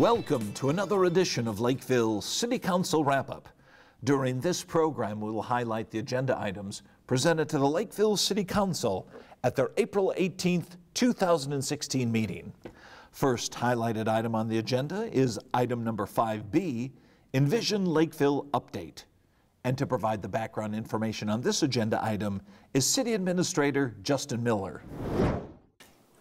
Welcome to another edition of Lakeville City Council Wrap Up. During this program, we will highlight the agenda items presented to the Lakeville City Council at their April 18th, 2016 meeting. First highlighted item on the agenda is item number 5B, Envision Lakeville Update. And to provide the background information on this agenda item is City Administrator Justin Miller.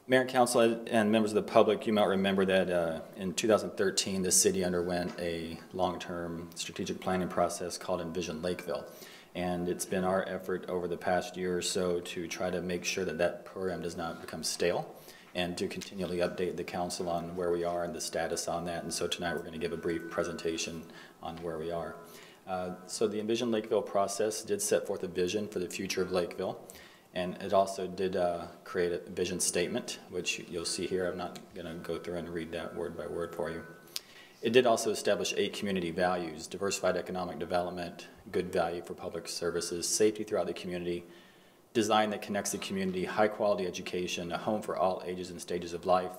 Mayor and Council and members of the public, you might remember that uh, in 2013, the city underwent a long-term strategic planning process called Envision Lakeville. And it's been our effort over the past year or so to try to make sure that that program does not become stale and to continually update the council on where we are and the status on that. And so tonight we're going to give a brief presentation on where we are. Uh, so the Envision Lakeville process did set forth a vision for the future of Lakeville. And it also did uh, create a vision statement, which you'll see here. I'm not going to go through and read that word by word for you. It did also establish eight community values, diversified economic development, good value for public services, safety throughout the community, design that connects the community, high quality education, a home for all ages and stages of life,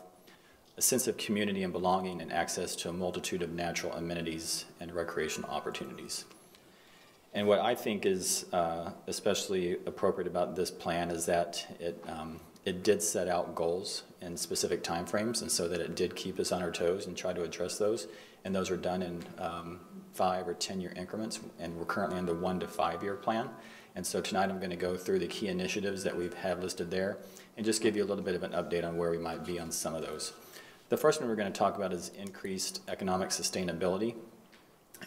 a sense of community and belonging, and access to a multitude of natural amenities and recreational opportunities. And what I think is uh, especially appropriate about this plan is that it, um, it did set out goals in specific timeframes, and so that it did keep us on our toes and try to address those. And those are done in um, five or 10 year increments, and we're currently in the one to five year plan. And so tonight I'm going to go through the key initiatives that we've had listed there and just give you a little bit of an update on where we might be on some of those. The first one we're going to talk about is increased economic sustainability.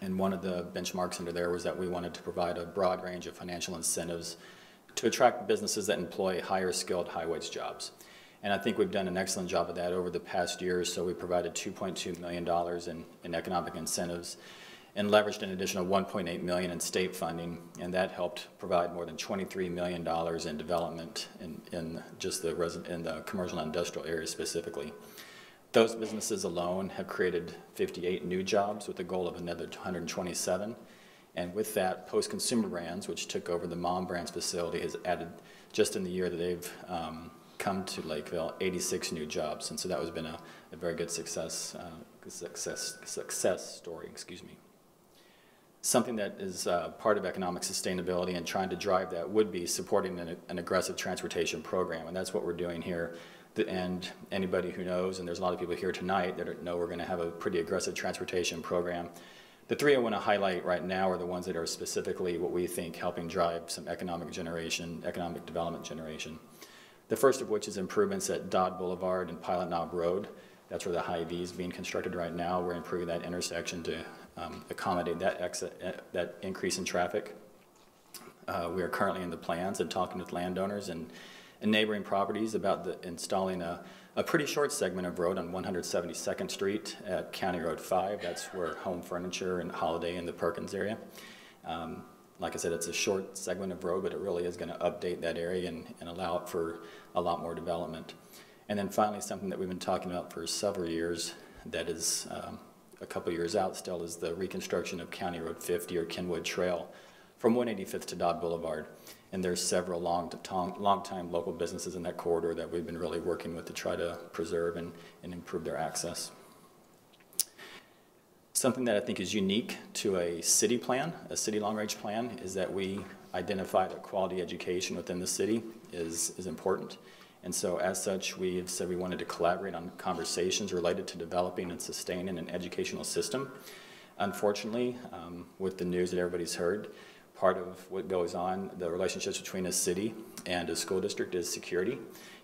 And one of the benchmarks under there was that we wanted to provide a broad range of financial incentives to attract businesses that employ higher skilled, high wage jobs. And I think we've done an excellent job of that over the past year. So we provided $2.2 million in, in economic incentives and leveraged an additional 1.8 million in state funding, and that helped provide more than 23 million dollars in development in, in just the in the commercial and industrial areas specifically. Those businesses alone have created 58 new jobs with a goal of another 127. And with that, Post Consumer Brands, which took over the Mom Brands facility, has added, just in the year that they've um, come to Lakeville, 86 new jobs. And so that has been a, a very good success, uh, success, success story, excuse me. Something that is uh, part of economic sustainability and trying to drive that would be supporting an, an aggressive transportation program. And that's what we're doing here and anybody who knows, and there's a lot of people here tonight that know we're going to have a pretty aggressive transportation program. The three I want to highlight right now are the ones that are specifically what we think helping drive some economic generation, economic development generation. The first of which is improvements at Dodd Boulevard and Pilot Knob Road. That's where the Hy-Vee is being constructed right now. We're improving that intersection to um, accommodate that, exit, uh, that increase in traffic. Uh, we are currently in the plans and talking with landowners and and neighboring properties about the, installing a, a pretty short segment of road on 172nd Street at County Road 5. That's where Home Furniture and Holiday in the Perkins area. Um, like I said, it's a short segment of road, but it really is going to update that area and, and allow it for a lot more development. And then finally, something that we've been talking about for several years that is um, a couple years out still is the reconstruction of County Road 50 or Kenwood Trail from 185th to Dodd Boulevard. And there's several long, long time local businesses in that corridor that we've been really working with to try to preserve and, and improve their access. Something that I think is unique to a city plan, a city long range plan, is that we identify that quality education within the city is, is important. And so as such, we have said we wanted to collaborate on conversations related to developing and sustaining an educational system. Unfortunately, um, with the news that everybody's heard, part of what goes on, the relationships between a city and a school district is security.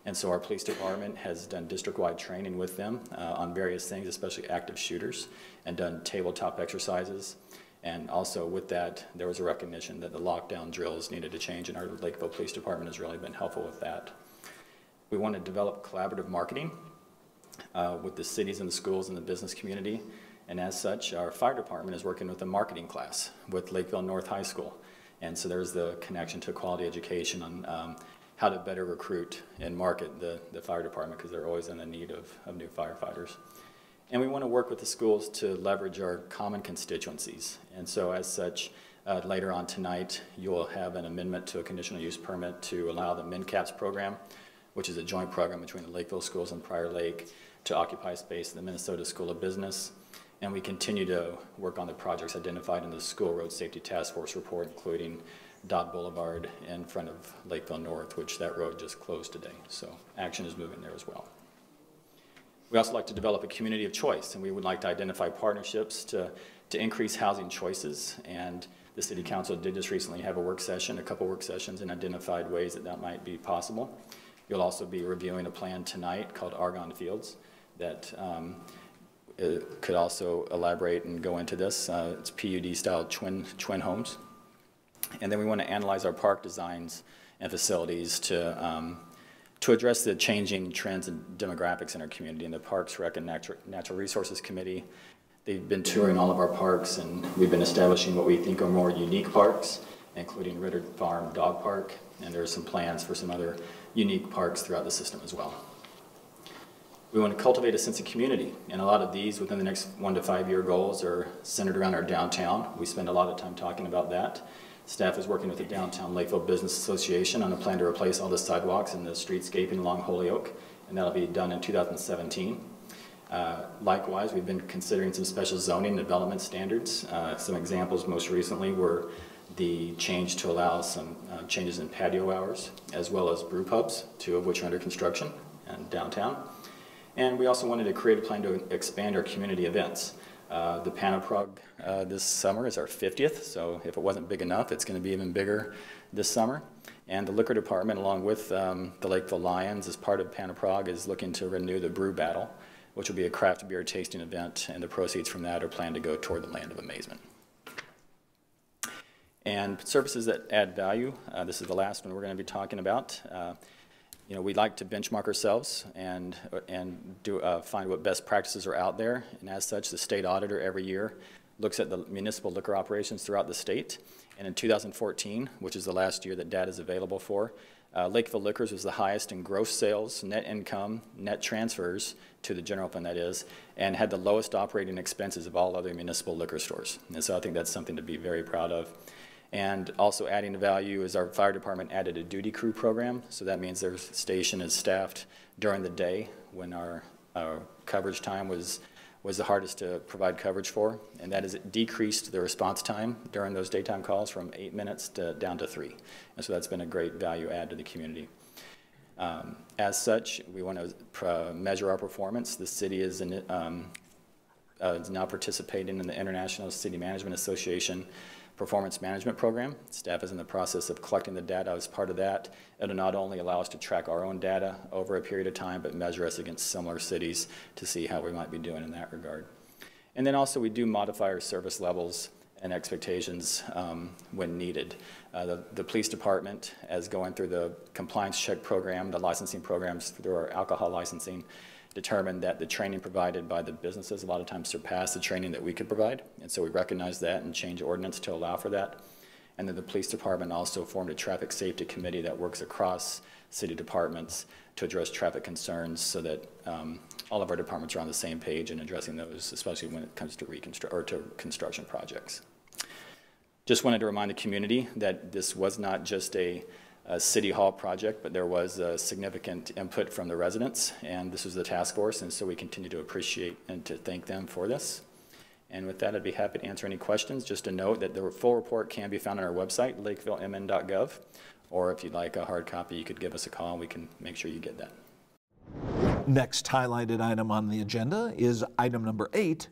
And so our police department has done district-wide training with them uh, on various things, especially active shooters, and done tabletop exercises. And also with that, there was a recognition that the lockdown drills needed to change, and our Lakeville Police Department has really been helpful with that. We want to develop collaborative marketing uh, with the cities and the schools and the business community and as such, our fire department is working with a marketing class with Lakeville North High School. And so there's the connection to quality education on um, how to better recruit and market the, the fire department because they're always in the need of, of new firefighters. And we want to work with the schools to leverage our common constituencies. And so as such, uh, later on tonight, you'll have an amendment to a conditional use permit to allow the MnCAPS program which is a joint program between the Lakeville Schools and Prior Lake to occupy space in the Minnesota School of Business. And we continue to work on the projects identified in the School Road Safety Task Force report, including Dodd Boulevard in front of Lakeville North, which that road just closed today. So action is moving there as well. We also like to develop a community of choice, and we would like to identify partnerships to, to increase housing choices. And the City Council did just recently have a work session, a couple work sessions, and identified ways that that might be possible. You'll also be reviewing a plan tonight called Argonne Fields that um, uh, could also elaborate and go into this. Uh, it's PUD-style twin, twin homes. And then we want to analyze our park designs and facilities to, um, to address the changing trends and demographics in our community. And the Parks, Rec, and Natural, Natural Resources Committee, they've been touring all of our parks, and we've been establishing what we think are more unique parks, including Ritter Farm Dog Park, and there are some plans for some other unique parks throughout the system as well. We want to cultivate a sense of community, and a lot of these within the next one to five year goals are centered around our downtown. We spend a lot of time talking about that. Staff is working with the Downtown Lakeville Business Association on a plan to replace all the sidewalks and the streetscaping along Holyoke, and that'll be done in 2017. Uh, likewise, we've been considering some special zoning development standards. Uh, some examples most recently were the change to allow some uh, changes in patio hours, as well as brew pubs, two of which are under construction in downtown. And we also wanted to create a plan to expand our community events. Uh, the Pan-O-Prog uh, this summer is our 50th, so if it wasn't big enough, it's going to be even bigger this summer. And the liquor department, along with um, the Lakeville Lions, as part of Pan-O-Prog, is looking to renew the Brew Battle, which will be a craft beer tasting event, and the proceeds from that are planned to go toward the Land of Amazement. And services that add value, uh, this is the last one we're going to be talking about. You know, we like to benchmark ourselves and, and do, uh, find what best practices are out there. And as such, the state auditor every year looks at the municipal liquor operations throughout the state. And in 2014, which is the last year that data is available for, uh, Lakeville Liquors was the highest in gross sales, net income, net transfers to the general fund, that is, and had the lowest operating expenses of all other municipal liquor stores. And so I think that's something to be very proud of. And also adding value is our fire department added a duty crew program. So that means their station is staffed during the day when our, our coverage time was, was the hardest to provide coverage for. And that has decreased the response time during those daytime calls from eight minutes to down to three. And so that's been a great value add to the community. Um, as such, we want to measure our performance. The city is, in, um, uh, is now participating in the International City Management Association performance management program. Staff is in the process of collecting the data as part of that. It'll not only allow us to track our own data over a period of time, but measure us against similar cities to see how we might be doing in that regard. And then also we do modify our service levels and expectations um, when needed. Uh, the, the, police department, as going through the compliance check program, the licensing programs through our alcohol licensing, determined that the training provided by the businesses a lot of times surpassed the training that we could provide. And so we recognized that and changed ordinance to allow for that. And then the police department also formed a traffic safety committee that works across city departments to address traffic concerns so that um, all of our departments are on the same page in addressing those, especially when it comes to reconstruct or to construction projects. Just wanted to remind the community that this was not just a a city hall project, but there was a significant input from the residents, and this was the task force, and so we continue to appreciate and to thank them for this. And with that, I'd be happy to answer any questions. Just a note that the full report can be found on our website, lakevillemn.gov, or if you'd like a hard copy, you could give us a call, and we can make sure you get that. Next highlighted item on the agenda is item number eight,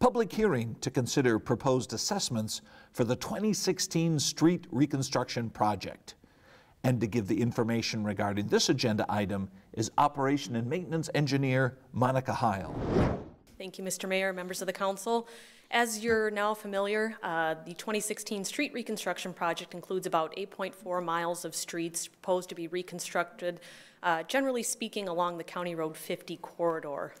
public hearing to consider proposed assessments for the 2016 street reconstruction project. And to give the information regarding this agenda item is Operation and Maintenance Engineer Monica Heil. Thank you, Mr. Mayor, members of the council. As you're now familiar, uh, the 2016 street reconstruction project includes about 8.4 miles of streets proposed to be reconstructed, uh, generally speaking, along the County Road 50 corridor.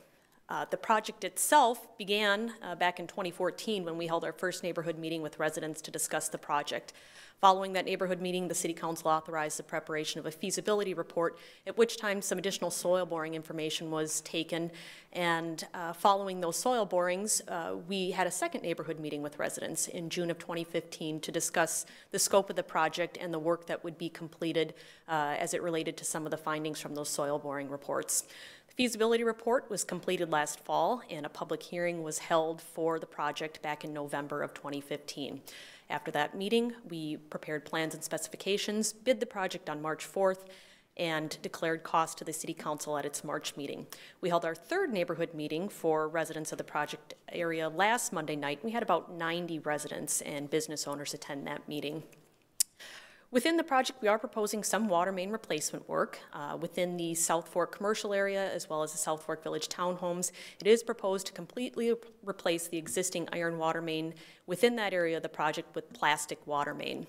Uh, The project itself began uh, back in 2014 when we held our first neighborhood meeting with residents to discuss the project. Following that neighborhood meeting, the city council authorized the preparation of a feasibility report, at which time some additional soil boring information was taken. And uh, following those soil borings, uh, we had a second neighborhood meeting with residents in June of 2015 to discuss the scope of the project and the work that would be completed uh, as it related to some of the findings from those soil boring reports. The feasibility report was completed last fall, and a public hearing was held for the project back in November of 2015. After that meeting, we prepared plans and specifications, bid the project on March 4th, and declared cost to the City Council at its March meeting. We held our third neighborhood meeting for residents of the project area last Monday night. We had about 90 residents and business owners attend that meeting. Within the project, we are proposing some water main replacement work uh, within the South Fork commercial area as well as the South Fork Village townhomes. It is proposed to completely replace the existing iron water main within that area of the project with plastic water main.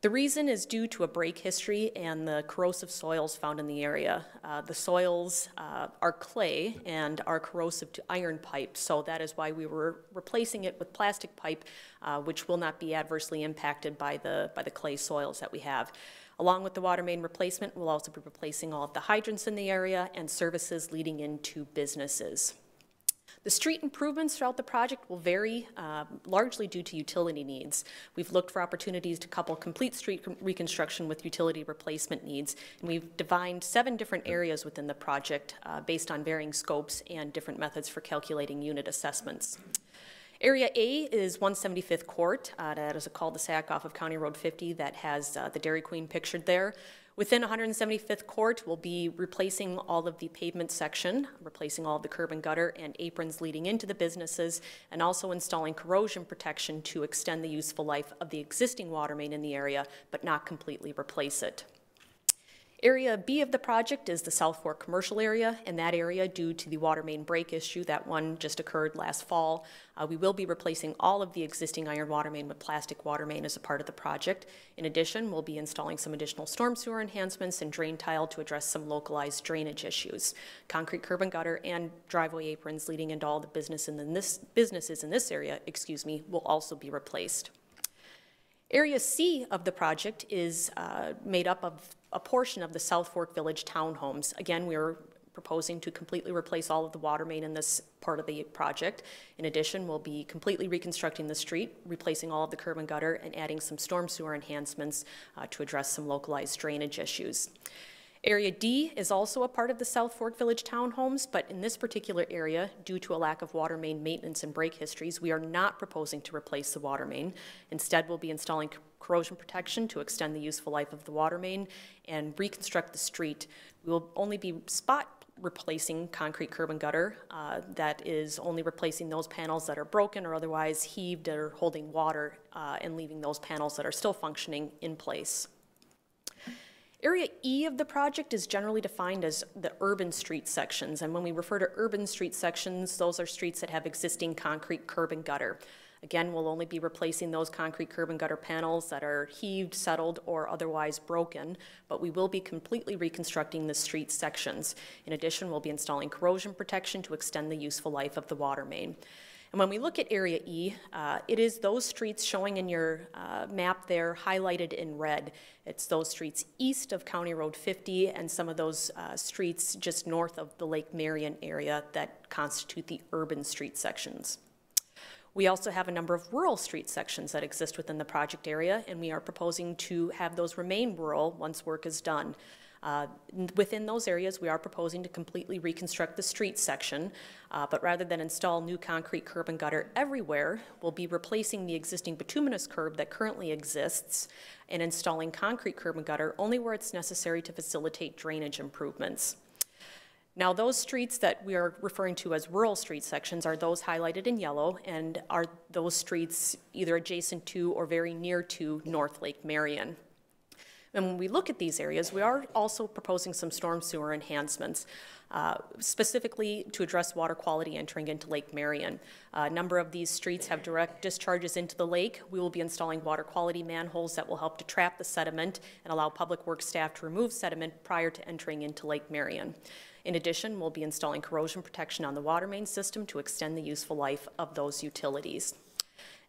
The reason is due to a break history and the corrosive soils found in the area. Uh, the soils uh, are clay and are corrosive to iron pipe, so that is why we were replacing it with plastic pipe, uh, which will not be adversely impacted by the, by the clay soils that we have. Along with the water main replacement, we'll also be replacing all of the hydrants in the area and services leading into businesses. The street improvements throughout the project will vary uh, largely due to utility needs. We've looked for opportunities to couple complete street reconstruction with utility replacement needs, and we've defined seven different areas within the project uh, based on varying scopes and different methods for calculating unit assessments. Area A is 175th Court. Uh, that is a cul-de-sac off of County Road 50 that has uh, the Dairy Queen pictured there. Within 175th Court, we'll be replacing all of the pavement section, replacing all of the curb and gutter and aprons leading into the businesses, and also installing corrosion protection to extend the useful life of the existing water main in the area, but not completely replace it. Area B of the project is the South Fork commercial area. and that area, due to the water main break issue, that one just occurred last fall, uh, we will be replacing all of the existing iron water main with plastic water main as a part of the project. In addition, we'll be installing some additional storm sewer enhancements and drain tile to address some localized drainage issues. Concrete curb and gutter and driveway aprons leading into all the business in this, businesses in this area, excuse me, will also be replaced. Area C of the project is uh, made up of a portion of the South Fork Village townhomes. Again, we are proposing to completely replace all of the water main in this part of the project. In addition, we'll be completely reconstructing the street, replacing all of the curb and gutter, and adding some storm sewer enhancements uh, to address some localized drainage issues. Area D is also a part of the South Fork Village townhomes, but in this particular area, due to a lack of water main maintenance and break histories, we are not proposing to replace the water main. Instead, we'll be installing corrosion protection to extend the useful life of the water main and reconstruct the street. We will only be spot replacing concrete curb and gutter. Uh, that is only replacing those panels that are broken or otherwise heaved or holding water uh, and leaving those panels that are still functioning in place. Area E of the project is generally defined as the urban street sections, and when we refer to urban street sections, those are streets that have existing concrete curb and gutter. Again, we'll only be replacing those concrete curb and gutter panels that are heaved, settled, or otherwise broken, but we will be completely reconstructing the street sections. In addition, we'll be installing corrosion protection to extend the useful life of the water main. And when we look at Area E, uh, it is those streets showing in your uh, map there highlighted in red. It's those streets east of County Road 50 and some of those uh, streets just north of the Lake Marion area that constitute the urban street sections. We also have a number of rural street sections that exist within the project area, and we are proposing to have those remain rural once work is done. Uh, within those areas, we are proposing to completely reconstruct the street section, uh, but rather than install new concrete curb and gutter everywhere, we'll be replacing the existing bituminous curb that currently exists and installing concrete curb and gutter only where it's necessary to facilitate drainage improvements. Now, those streets that we are referring to as rural street sections are those highlighted in yellow and are those streets either adjacent to or very near to North Lake Marion. And when we look at these areas, we are also proposing some storm sewer enhancements, uh, specifically to address water quality entering into Lake Marion. A number of these streets have direct discharges into the lake. We will be installing water quality manholes that will help to trap the sediment and allow public works staff to remove sediment prior to entering into Lake Marion. In addition, we'll be installing corrosion protection on the water main system to extend the useful life of those utilities.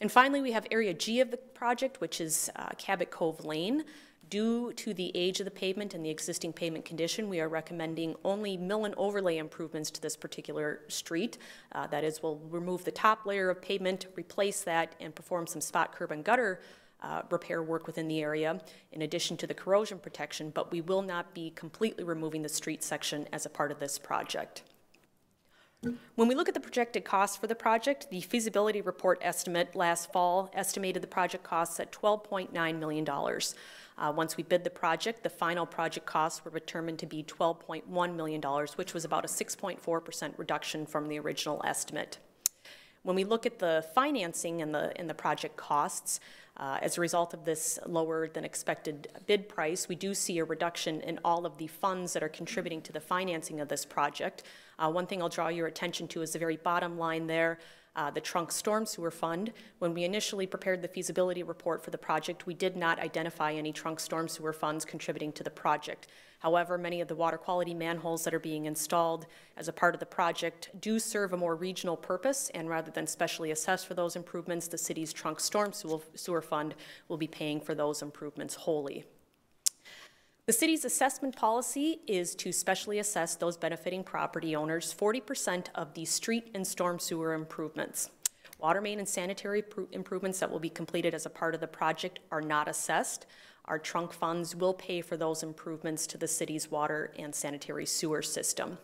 And finally, we have Area G of the project, which is uh, Cabot Cove Lane. Due to the age of the pavement and the existing pavement condition, we are recommending only mill and overlay improvements to this particular street. Uh, that is, we'll remove the top layer of pavement, replace that, and perform some spot curb and gutter uh, repair work within the area, in addition to the corrosion protection, but we will not be completely removing the street section as a part of this project. When we look at the projected costs for the project, the feasibility report estimate last fall estimated the project costs at $12.9 million. Uh, once we bid the project, the final project costs were determined to be $12.1 million, which was about a 6.4% reduction from the original estimate. When we look at the financing and the, and the project costs, uh, as a result of this lower than expected bid price, we do see a reduction in all of the funds that are contributing to the financing of this project. Uh, one thing I'll draw your attention to is the very bottom line there, uh, the trunk storm sewer fund. When we initially prepared the feasibility report for the project, we did not identify any trunk storm sewer funds contributing to the project. However, many of the water quality manholes that are being installed as a part of the project do serve a more regional purpose, and rather than specially assess for those improvements, the city's trunk storm sewer fund will be paying for those improvements wholly. The city's assessment policy is to specially assess those benefiting property owners 40% of the street and storm sewer improvements. Water main and sanitary improvements that will be completed as a part of the project are not assessed. Our trunk funds will pay for those improvements to the city's water and sanitary sewer system.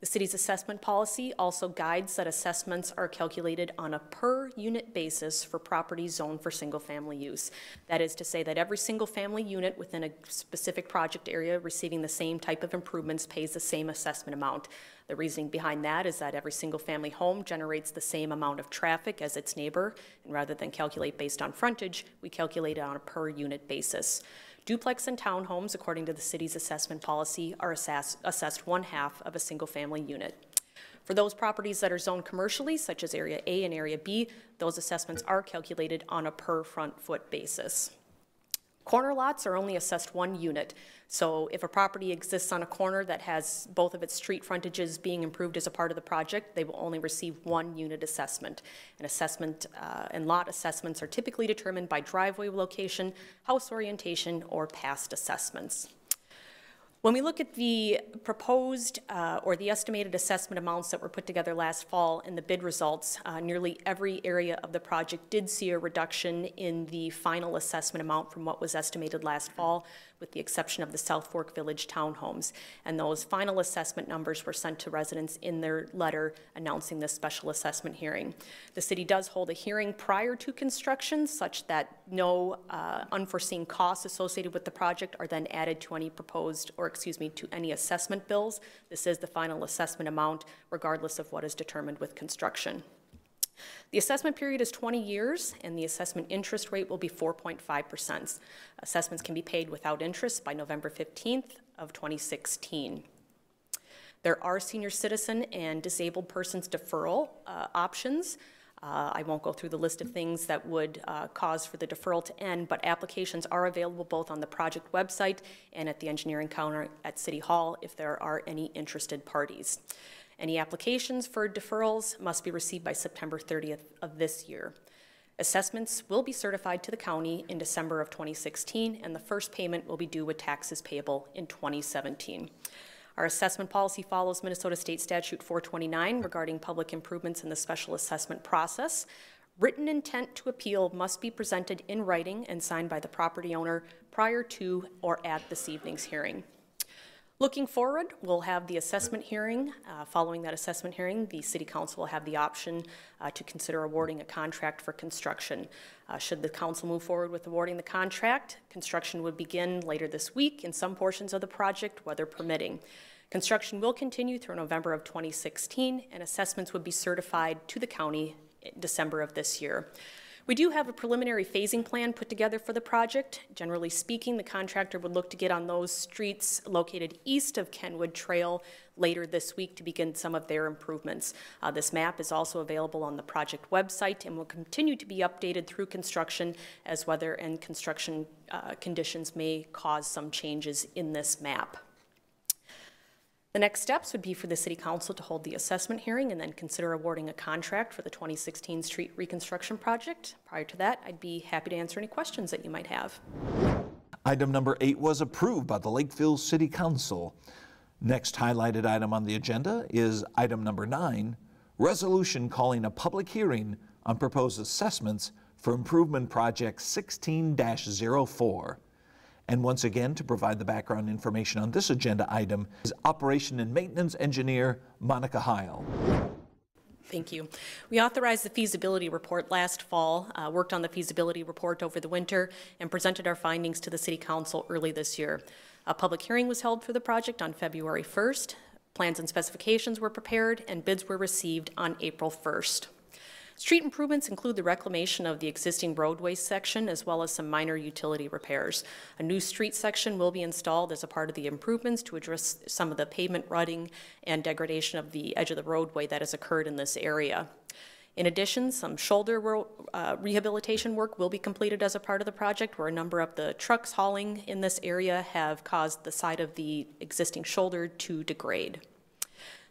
The city's assessment policy also guides that assessments are calculated on a per unit basis for properties zoned for single family use. That is to say that every single family unit within a specific project area receiving the same type of improvements pays the same assessment amount. The reasoning behind that is that every single family home generates the same amount of traffic as its neighbor, and rather than calculate based on frontage, we calculate it on a per unit basis. Duplex and townhomes, according to the city's assessment policy, are assess assessed one half of a single family unit. For those properties that are zoned commercially, such as Area A and Area B, those assessments are calculated on a per front foot basis. Corner lots are only assessed one unit. So if a property exists on a corner that has both of its street frontages being improved as a part of the project, they will only receive one unit assessment. An assessment uh, and lot assessments are typically determined by driveway location, house orientation, or past assessments. When we look at the proposed uh, or the estimated assessment amounts that were put together last fall in the bid results, uh, nearly every area of the project did see a reduction in the final assessment amount from what was estimated last fall with the exception of the South Fork Village townhomes. And those final assessment numbers were sent to residents in their letter announcing this special assessment hearing. The city does hold a hearing prior to construction such that no uh, unforeseen costs associated with the project are then added to any proposed, or excuse me, to any assessment bills. This is the final assessment amount regardless of what is determined with construction. The assessment period is 20 years, and the assessment interest rate will be 4.5%. Assessments can be paid without interest by November 15th of 2016. There are senior citizen and disabled persons deferral uh, options. Uh, I won't go through the list of things that would uh, cause for the deferral to end, but applications are available both on the project website and at the engineering counter at City Hall if there are any interested parties. Any applications for deferrals must be received by September 30th of this year. Assessments will be certified to the county in December of 2016, and the first payment will be due with taxes payable in 2017. Our assessment policy follows Minnesota State Statute 429 regarding public improvements in the special assessment process. Written intent to appeal must be presented in writing and signed by the property owner prior to or at this evening's hearing. Looking forward, we'll have the assessment hearing. Uh, following that assessment hearing, the City Council will have the option uh, to consider awarding a contract for construction. Uh, should the Council move forward with awarding the contract, construction would begin later this week in some portions of the project, weather permitting. Construction will continue through November of 2016, and assessments would be certified to the county in December of this year. We do have a preliminary phasing plan put together for the project. Generally speaking, the contractor would look to get on those streets located east of Kenwood Trail later this week to begin some of their improvements. Uh, this map is also available on the project website and will continue to be updated through construction as weather and construction uh, conditions may cause some changes in this map. The next steps would be for the City Council to hold the assessment hearing and then consider awarding a contract for the 2016 street reconstruction project. Prior to that, I'd be happy to answer any questions that you might have. Item number eight was approved by the Lakeville City Council. Next highlighted item on the agenda is item number nine, resolution calling a public hearing on proposed assessments for improvement project 16-04. And once again, to provide the background information on this agenda item is Operation and Maintenance Engineer Monica Heil. Thank you. We authorized the feasibility report last fall, uh, worked on the feasibility report over the winter, and presented our findings to the City Council early this year. A public hearing was held for the project on February 1st. Plans and specifications were prepared, and bids were received on April 1st. Street improvements include the reclamation of the existing roadway section as well as some minor utility repairs. A new street section will be installed as a part of the improvements to address some of the pavement rutting and degradation of the edge of the roadway that has occurred in this area. In addition, some shoulder uh, rehabilitation work will be completed as a part of the project where a number of the trucks hauling in this area have caused the side of the existing shoulder to degrade.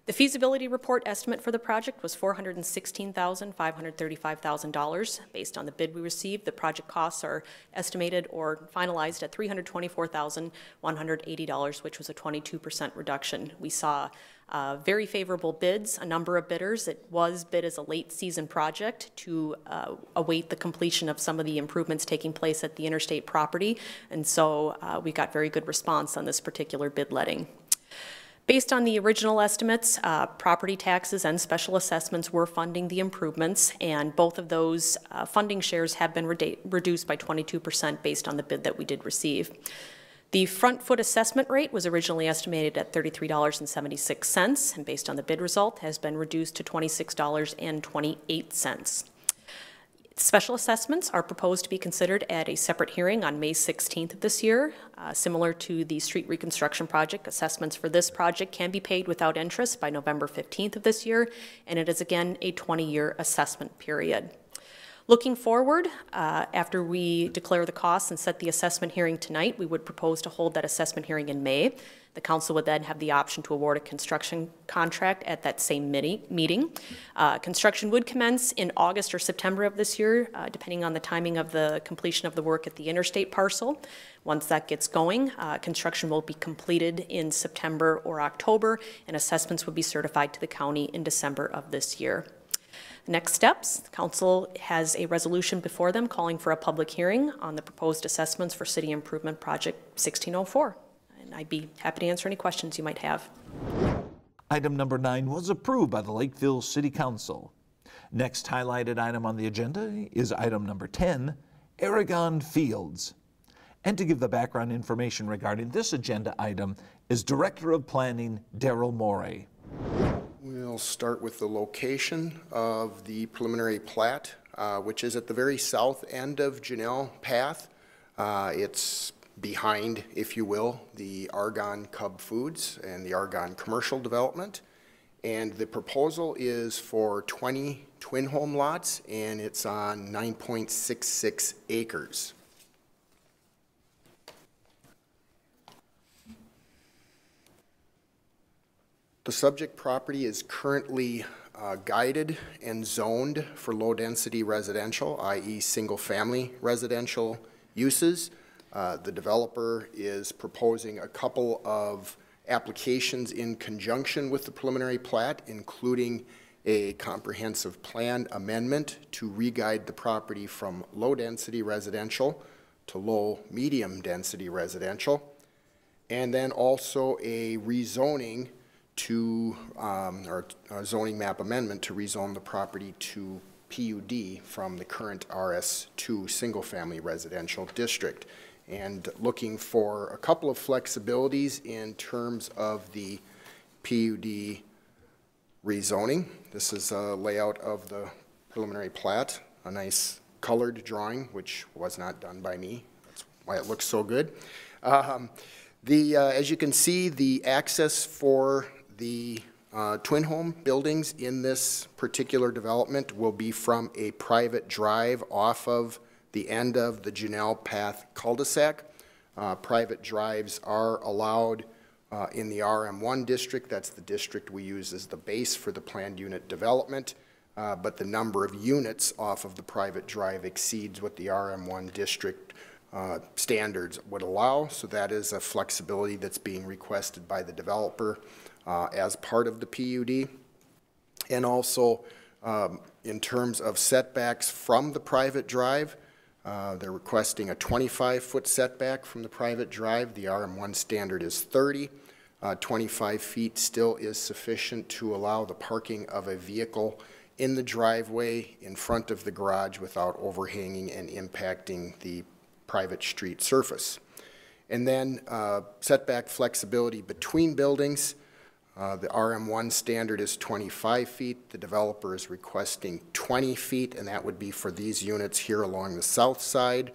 The feasibility report estimate for the project was $416,535,000. Based on the bid we received, the project costs are estimated or finalized at $324,180, which was a 22% reduction. We saw uh, very favorable bids, a number of bidders. It was bid as a late season project to uh, await the completion of some of the improvements taking place at the interstate property. And so uh, we got very good response on this particular bid letting. Based on the original estimates, uh, property taxes and special assessments were funding the improvements, and both of those uh, funding shares have been reduced by 22% based on the bid that we did receive. The front foot assessment rate was originally estimated at $33.76, and based on the bid result, has been reduced to $26.28. Special assessments are proposed to be considered at a separate hearing on May 16th of this year. Uh, similar to the street reconstruction project, assessments for this project can be paid without interest by November 15th of this year, and it is again a 20-year assessment period. Looking forward, uh, after we declare the costs and set the assessment hearing tonight, we would propose to hold that assessment hearing in May. The council would then have the option to award a construction contract at that same meeting. Uh, construction would commence in August or September of this year, uh, depending on the timing of the completion of the work at the interstate parcel. Once that gets going, uh, construction will be completed in September or October, and assessments will be certified to the county in December of this year. Next steps, the council has a resolution before them calling for a public hearing on the proposed assessments for City Improvement Project 1604 and I'd be happy to answer any questions you might have. Item number nine was approved by the Lakeville City Council. Next highlighted item on the agenda is item number 10, Argonne Fields. And to give the background information regarding this agenda item is Director of Planning Daryl Morey. We'll start with the location of the preliminary plat, uh, which is at the very south end of Janelle Path. Uh, it's behind, if you will, the Argonne Cub Foods and the Argonne Commercial Development. And the proposal is for 20 twin home lots, and it's on 9.66 acres. The subject property is currently uh, guided and zoned for low-density residential, i.e. single-family residential uses. Uh, the developer is proposing a couple of applications in conjunction with the preliminary plat, including a comprehensive plan amendment to re-guide the property from low-density residential to low-medium density residential, and then also a rezoning to, um, or a zoning map amendment to rezone the property to PUD from the current RS2 single-family residential district and looking for a couple of flexibilities in terms of the PUD rezoning. This is a layout of the preliminary plat, a nice colored drawing, which was not done by me. That's why it looks so good. Um, The, uh, as you can see, the access for the uh, twin home buildings in this particular development will be from a private drive off of the end of the Janelle Path cul-de-sac. Uh, Private drives are allowed uh, in the RM1 district. That's the district we use as the base for the planned unit development. Uh, But the number of units off of the private drive exceeds what the RM1 district uh, standards would allow. So that is a flexibility that's being requested by the developer uh, as part of the PUD. And also, um, in terms of setbacks from the private drive, uh, they're requesting a 25-foot setback from the private drive. The RM1 standard is 30. Uh, 25 feet still is sufficient to allow the parking of a vehicle in the driveway in front of the garage without overhanging and impacting the private street surface. And then uh, setback flexibility between buildings. Uh, The RM1 standard is 25 feet. The developer is requesting 20 feet, and that would be for these units here along the south side.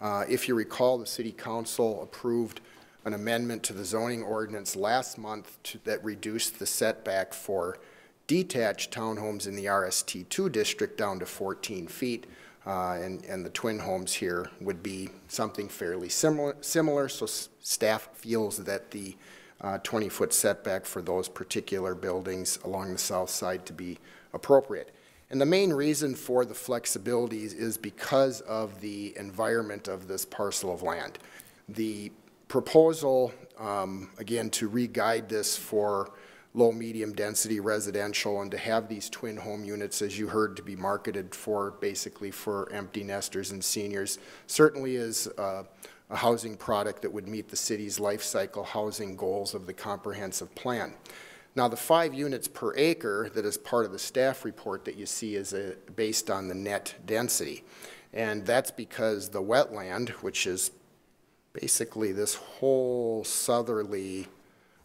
Uh, If you recall, the city council approved an amendment to the zoning ordinance last month to- that reduced the setback for detached townhomes in the RST2 district down to 14 feet. Uh, And, and the twin homes here would be something fairly similar, similar, so staff feels that the 20-foot setback for those particular buildings along the south side to be appropriate. And the main reason for the flexibilities is because of the environment of this parcel of land. The proposal, um, again, to re-guide this for low, medium density residential and to have these twin home units, as you heard, to be marketed for, basically for empty nesters and seniors, certainly is uh, a housing product that would meet the city's life cycle housing goals of the comprehensive plan. Now, the five units per acre that is part of the staff report that you see is uh, based on the net density. And that's because the wetland, which is basically this whole southerly,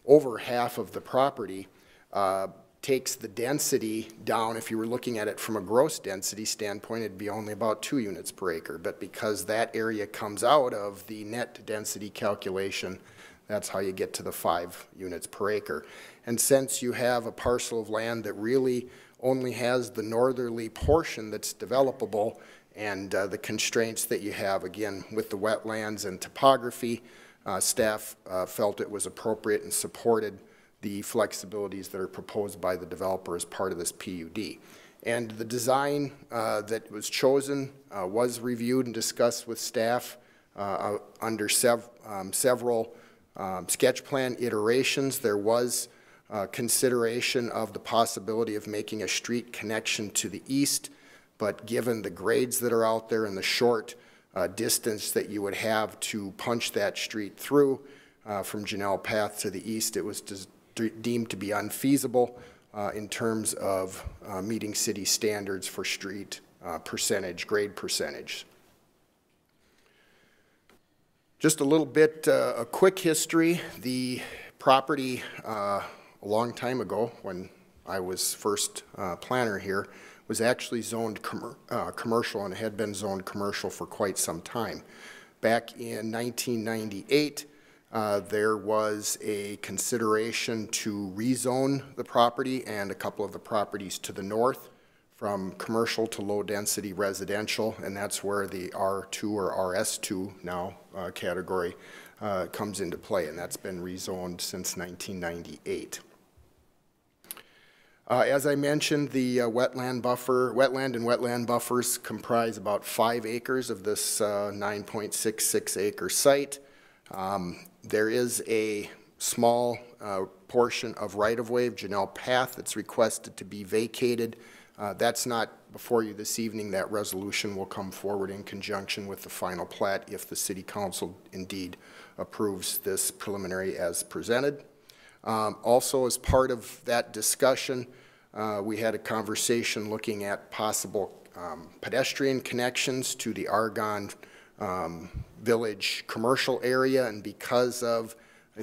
over half of the property, uh, takes the density down. If you were looking at it from a gross density standpoint, it'd be only about two units per acre. But because that area comes out of the net density calculation, that's how you get to the five units per acre. And since you have a parcel of land that really only has the northerly portion that's developable, and uh, the constraints that you have, again, with the wetlands and topography, uh, staff uh, felt it was appropriate and supported the flexibilities that are proposed by the developer as part of this PUD. And the design uh, that was chosen uh, was reviewed and discussed with staff uh, uh, under sev um, several um, sketch plan iterations. There was uh, consideration of the possibility of making a street connection to the east, but given the grades that are out there and the short uh, distance that you would have to punch that street through from Janelle Path to the east, it was de deemed to be unfeasible uh, in terms of uh, meeting city standards for street uh, percentage, grade percentage. Just a little bit, uh, a quick history. The property uh, a long time ago, when I was first planner here, was actually zoned com commercial and had been zoned commercial for quite some time. Back in 1998, uh, there was a consideration to rezone the property and a couple of the properties to the north from commercial to low-density residential, and that's where the R2 or RS2 now uh, category uh, comes into play, and that's been rezoned since 1998. Uh, as I mentioned, the uh, wetland buffer, wetland and wetland buffers comprise about five acres of this uh, 9.66 acre site. Um, there is a small uh, portion of right-of-way of Janelle Path that's requested to be vacated uh, That's not before you this evening. That resolution will come forward in conjunction with the final plat if the city council indeed approves this preliminary as presented. Um, Also, as part of that discussion, uh, we had a conversation looking at possible um, pedestrian connections to the Argonne um, Village commercial area, and because of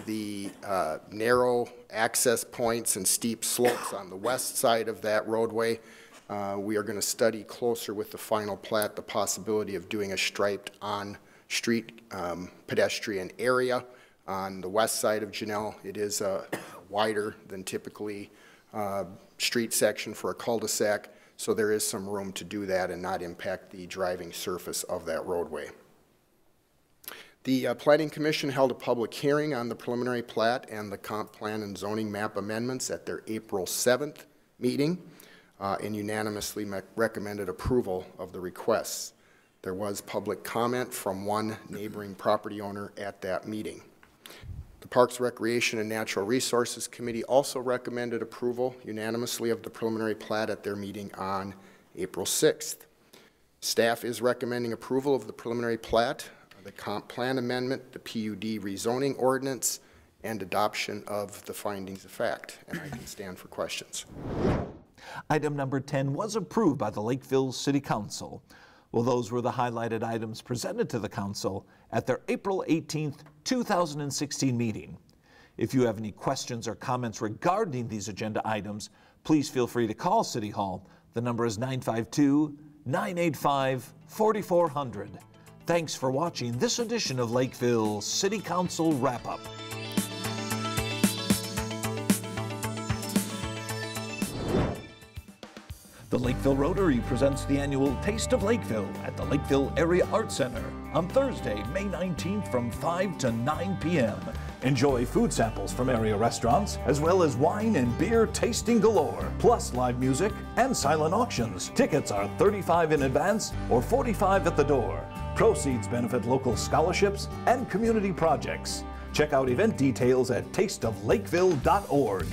the uh, narrow access points and steep slopes on the west side of that roadway, Uh, We are going to study closer with the final plat the possibility of doing a striped on-street um, pedestrian area on the west side of Janelle. It is uh, wider than typically uh, street section for a cul-de-sac, so there is some room to do that and not impact the driving surface of that roadway. The uh, Planning Commission held a public hearing on the preliminary plat and the comp plan and zoning map amendments at their April 7th meeting uh, and unanimously recommended approval of the requests. There was public comment from one neighboring property owner at that meeting. The Parks, Recreation, and Natural Resources Committee also recommended approval unanimously of the preliminary plat at their meeting on April 6th. Staff is recommending approval of the preliminary plat, the comp plan amendment, the PUD rezoning ordinance, and adoption of the findings of fact. And I can stand for questions. Item number 10 was approved by the Lakeville City Council. Well, those were the highlighted items presented to the council at their April 18th, 2016 meeting. If you have any questions or comments regarding these agenda items, please feel free to call City Hall. The number is 952 985 4400. Thanks for watching this edition of Lakeville City Council Wrap Up. The Lakeville Rotary presents the annual Taste of Lakeville at the Lakeville Area Arts Center on Thursday, May 19th from 5 to 9 p.m. Enjoy food samples from area restaurants, as well as wine and beer tasting galore, plus live music and silent auctions. Tickets are 35 in advance or 45 at the door. Proceeds benefit local scholarships and community projects. Check out event details at tasteoflakeville.org.